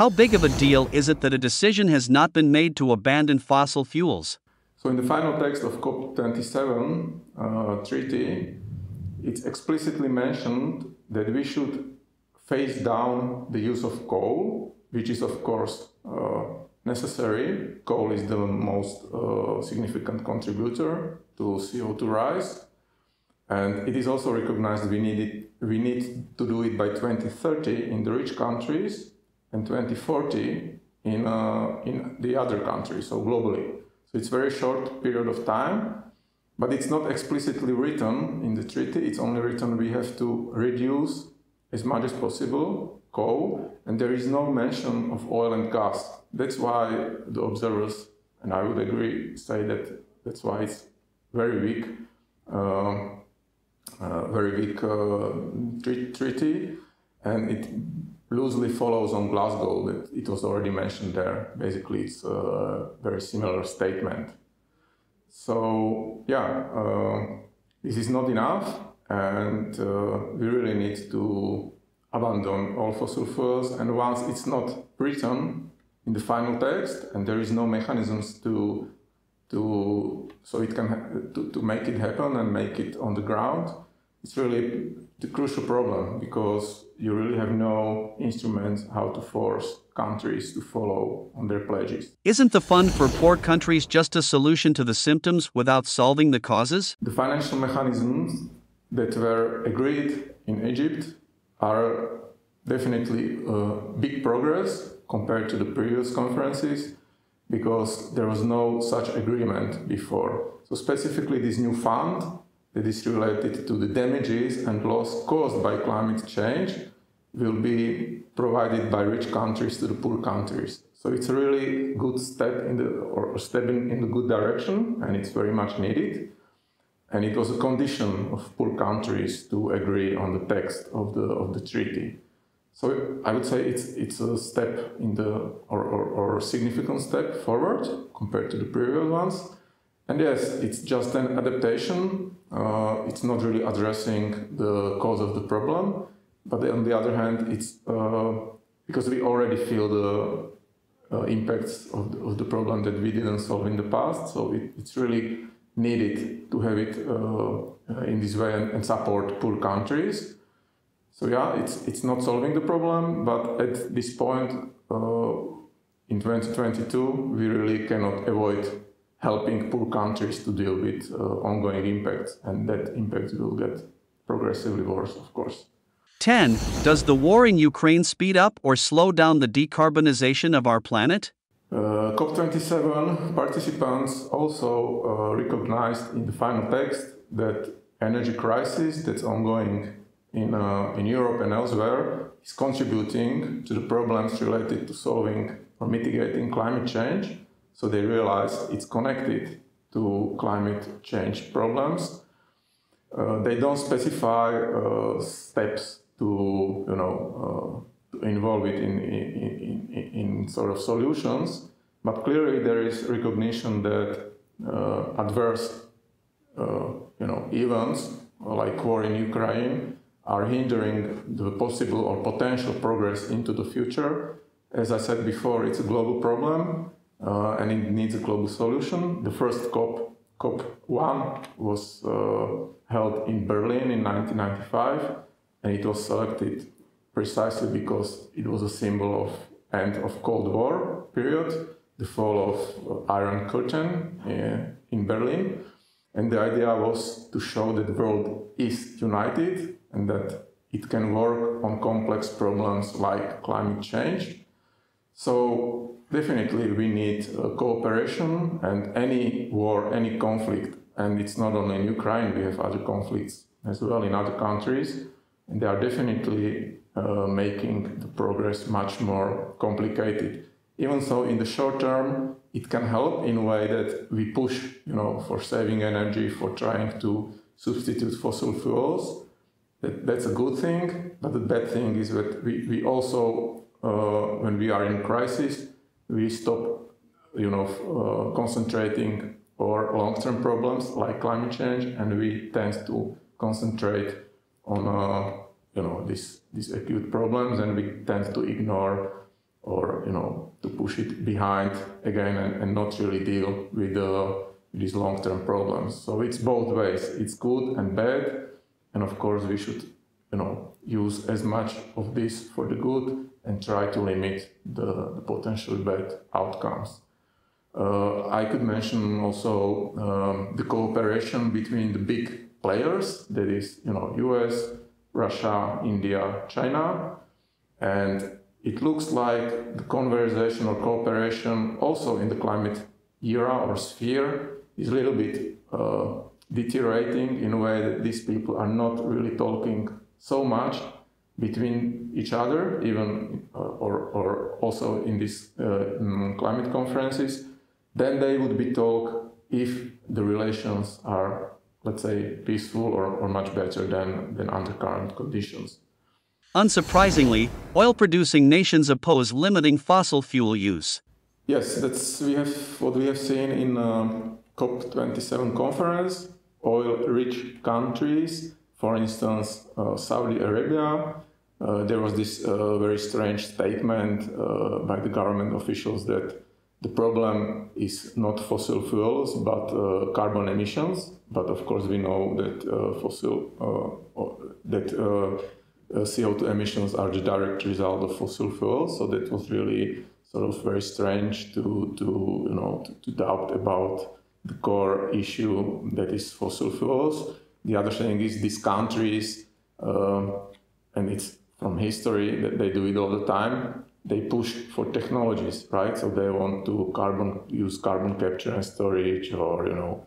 How big of a deal is it that a decision has not been made to abandon fossil fuels? So, in the final text of COP27 uh, treaty, it's explicitly mentioned that we should phase down the use of coal, which is, of course, uh, necessary. Coal is the most uh, significant contributor to CO2 rise. And it is also recognized we need, it, we need to do it by 2030 in the rich countries and 2040 in, uh, in the other countries, so globally. So it's very short period of time, but it's not explicitly written in the treaty. It's only written we have to reduce as much as possible coal, and there is no mention of oil and gas. That's why the observers, and I would agree, say that that's why it's very weak, uh, uh, very weak uh, treaty, and it loosely follows on Glasgow that it was already mentioned there. Basically, it's a very similar statement. So yeah, uh, this is not enough, and uh, we really need to abandon all fossil fuels. And once it's not written in the final text, and there is no mechanisms to to so it can to, to make it happen and make it on the ground, it's really the crucial problem because you really have no instruments how to force countries to follow on their pledges. Isn't the fund for poor countries just a solution to the symptoms without solving the causes? The financial mechanisms that were agreed in Egypt are definitely a big progress compared to the previous conferences because there was no such agreement before. So specifically this new fund that is related to the damages and loss caused by climate change will be provided by rich countries to the poor countries. So it's a really good step in the or step in, in the good direction, and it's very much needed. And it was a condition of poor countries to agree on the text of the of the treaty. So I would say it's it's a step in the or, or, or a significant step forward compared to the previous ones. And yes, it's just an adaptation. Uh, it's not really addressing the cause of the problem. But on the other hand, it's uh, because we already feel the uh, impacts of the, of the, problem that we didn't solve in the past. So it, it's really needed to have it uh, in this way and, and, support poor countries. So yeah, it's it's not solving the problem, but at this point uh, in 2022, we really cannot avoid helping poor countries to deal with uh, ongoing impacts, and that impact will get progressively worse, of course. 10. Does the war in Ukraine speed up or slow down the decarbonization of our planet? Uh, COP27 participants also uh, recognized in the final text that energy crisis that's ongoing in, uh, in Europe and elsewhere is contributing to the problems related to solving or mitigating climate change so they realize it's connected to climate change problems. Uh, they don't specify uh, steps to, you know, uh, to involve it in, in, in, in, sort of solutions, but clearly there is recognition that uh, adverse, uh, you know, events like war in Ukraine are hindering the possible or potential progress into the future. As I said before, it's a global problem uh, and it needs a global solution. The first COP, COP1, was uh, held in Berlin in 1995, and it was selected precisely because it was a symbol of end of Cold War period, the fall of uh, Iron Curtain uh, in Berlin. And the idea was to show that the world is united and that it can work on complex problems like climate change. So Definitely, we need uh, cooperation and any war, any conflict, and it's not only in Ukraine, we have other conflicts as well in other countries, and they are definitely uh, making the progress much more complicated. Even so, in the short term, it can help in a way that we push, you know, for saving energy, for trying to substitute fossil fuels. That, that's a good thing, but the bad thing is that we, we also, uh, when we are in crisis, we stop, you know, uh, concentrating on long-term problems like climate change, and we tend to concentrate on, uh, you know, these these acute problems, and we tend to ignore or you know, to push it behind again and, and not really deal with uh, these long-term problems. So it's both ways. It's good and bad, and of course we should, you know, use as much of this for the good and try to limit the, the potential bad outcomes. Uh, I could mention also um, the cooperation between the big players, that is, you know, US, Russia, India, China, and it looks like the conversation or cooperation also in the climate era or sphere is a little bit uh, deteriorating in a way that these people are not really talking so much between each other, even uh, or, or also in these uh, mm, climate conferences, then they would be talk if the relations are, let's say, peaceful or, or much better than, than under current conditions. Unsurprisingly, oil producing nations oppose limiting fossil fuel use. Yes, that's we have what we have seen in um, COP27 conference. Oil rich countries, for instance, uh, Saudi Arabia, uh, there was this uh, very strange statement uh, by the government officials that the problem is not fossil fuels but uh, carbon emissions. But of course, we know that uh, fossil that CO2 emissions are the direct result of fossil fuels. So that was really sort of very strange to to you know to, to doubt about the core issue that is fossil fuels. The other thing is these countries, and it's from history that they do it all the time. They push for technologies, right? So they want to carbon use carbon capture and storage, or you know,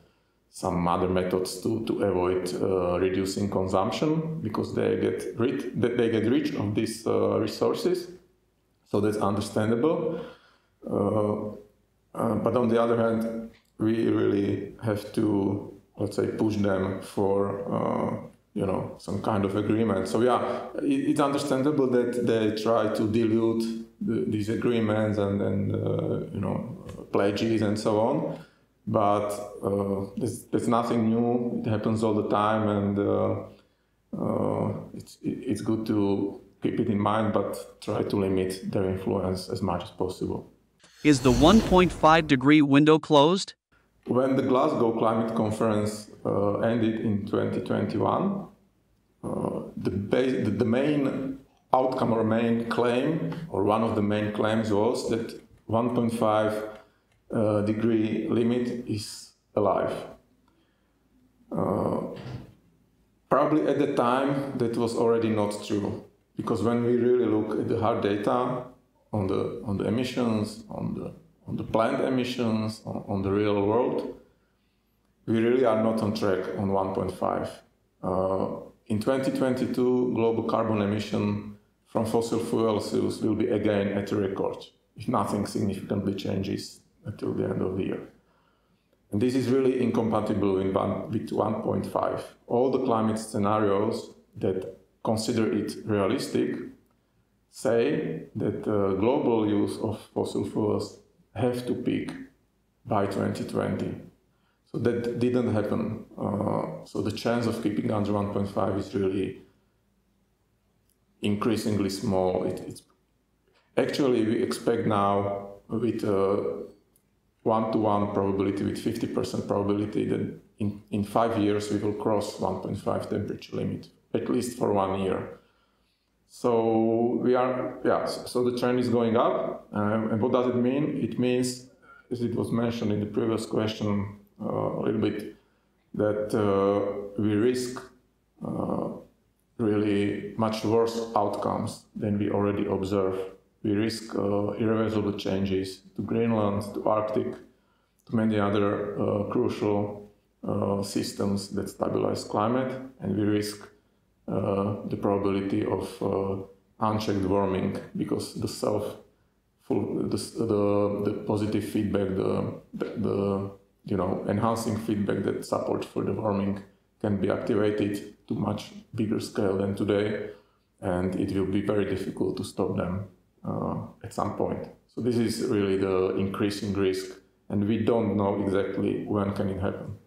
some other methods to to avoid uh, reducing consumption because they get rid they get rich of these uh, resources. So that's understandable. Uh, uh but on the other hand, we really have to let's say push them for uh, you know some kind of agreement. So yeah, it, it's understandable that they try to dilute the, these agreements and and uh, you know pledges and so on. But uh, nothing new. It happens all the time, and uh, uh it's it's good to keep it in mind, but try to limit their influence as much as possible. Is the 1.5 degree window closed? When the Glasgow Climate Conference uh, ended in 2021, uh, the, base, the, main outcome or main claim, or one of the main claims was that 1.5 uh, degree limit is alive. Uh, probably at the time that was already not true, because when we really look at the hard data on the on the emissions, on the on the planned emissions, on, on the real world, we really are not on track on 1.5. Uh, in 2022, global carbon emission from fossil fuels will be again at a record if nothing significantly changes until the end of the year. And this is really incompatible with 1.5. All the climate scenarios that consider it realistic say that the global use of fossil fuels have to peak by 2020. So that didn't happen. Uh, so the chance of keeping under 1.5 is really increasingly small. It, it's actually we expect now with a one-to-one probability, with 50% probability that in, in five years we will cross 1.5 temperature limit, at least for one year. So we are, yeah, so the trend is going up. Um, and what does it mean? It means, as it was mentioned in the previous question, uh, a little bit, that uh, we risk uh, really much worse outcomes than we already observe. We risk irreversible changes to Greenland, to Arctic, to many other crucial systems that stabilize climate, and we risk uh, the probability of uh, unchecked warming because the self full the, the, the positive feedback the, the, the you know, enhancing feedback that support for the warming can be activated to much bigger scale than today, and it will be very difficult to stop them uh, at some point. So this is really the increasing risk, and we don't know exactly when can it happen.